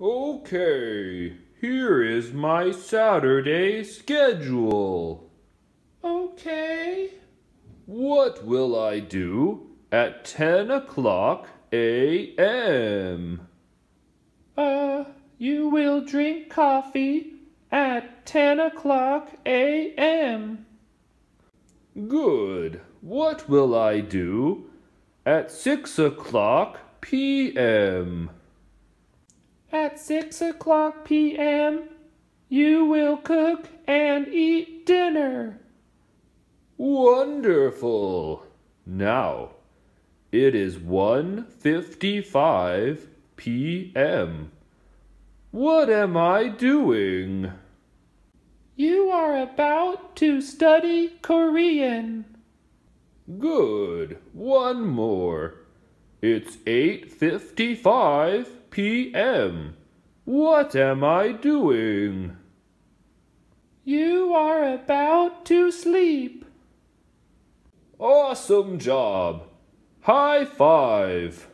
Okay, here is my Saturday schedule. Okay. What will I do at 10 o'clock a.m.? Uh, you will drink coffee at 10 o'clock a.m. Good. What will I do at 6 o'clock p.m.? At 6 o'clock p.m., you will cook and eat dinner. Wonderful. Now, it is 1:55 p.m. What am I doing? You are about to study Korean. Good. One more. It's 8:55 p.m. What am I doing? You are about to sleep. Awesome job. High five.